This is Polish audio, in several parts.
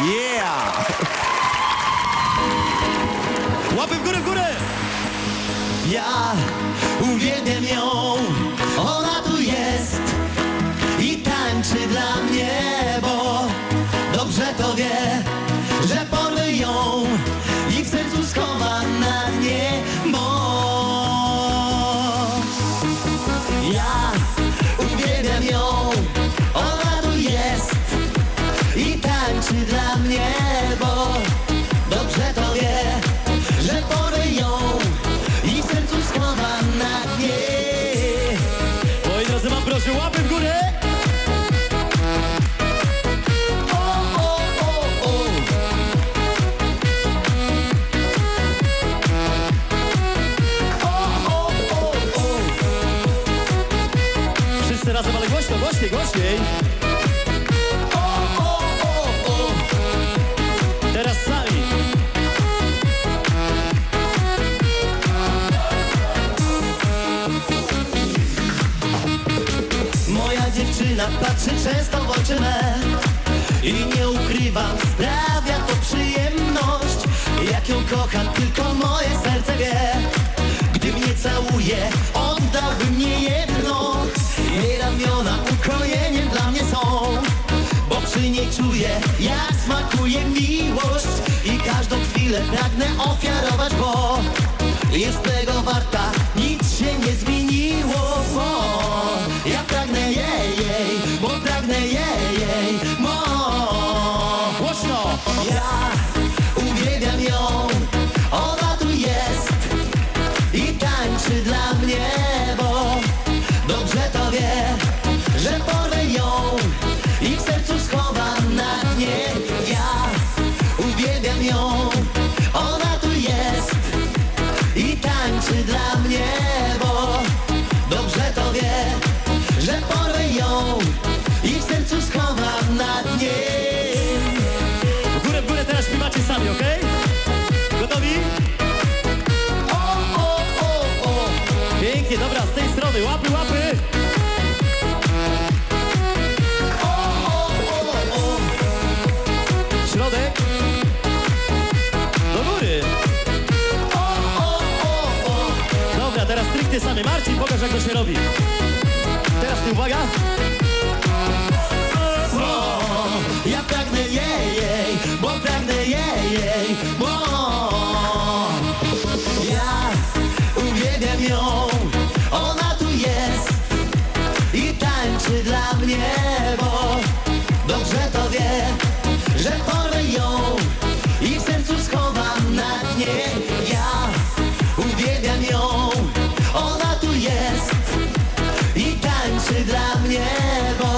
Yeah! Łapy w górę, w górę! Ja uwielbiam ją, ona tu jest i tańczy dla mnie, bo dobrze to wie, dla mnie, bo dobrze to wie, że porwę ją i w sercu schowa na dnie. Moi drodzy, mam proszę, łapy w górę! O, o, o. Wszyscy razem, ale głośno, głośniej, głośniej! Dziewczyna patrzy często w oczy me. I nie ukrywam, sprawia to przyjemność. Jak ją kocham, tylko moje serce wie. Gdy mnie całuje, oddałbym nie jedno. Jej ramiona ukojeniem dla mnie są. Bo przy niej czuję, jak smakuje miłość. I każdą chwilę pragnę ofiarować, bo wie, że porwę ją i w sercu schowam na dnie. Ja uwielbiam ją, ona tu jest i tańczy dla mnie, bo dobrze to wie, że porwę ją i w sercu schowam na dnie. W górę, w górę teraz śpiewacie sami, okej? Gotowi? O, o, o, o. Pięknie, dobra, z tej strony, łapy, same. Marcin, pokaż jak to się robi. Teraz ty uwaga! Bo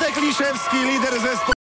Radek Liszewski, lider zespołu.